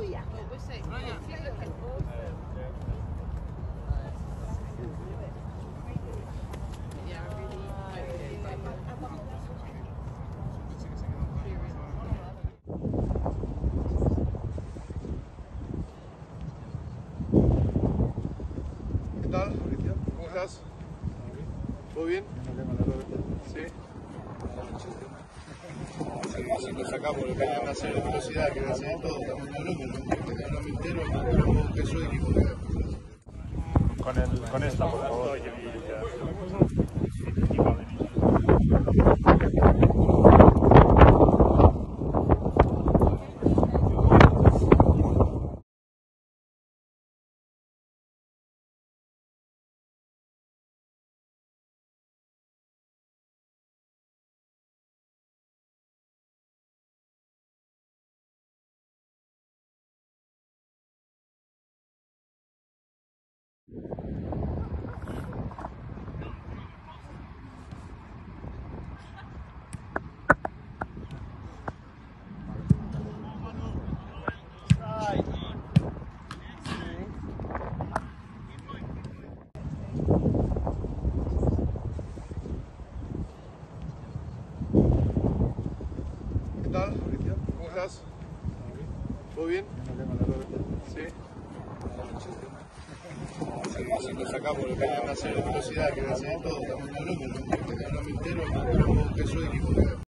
¿Qué tal? ¿Cómo estás? ¿Todo bien? Sí. Así lo sacamos, lo que van a hacer velocidad, que va a hacer todo, estamos en el no me entero, y peso de equipo. Con, el, con esta, por favor. ¿Qué tal? ¿Cómo estás? ¿Todo bien? Sí. Lo sacamos, lo que van a hacer velocidad, que va a hacer todo, estamos en el no me entero, y peso de equipo.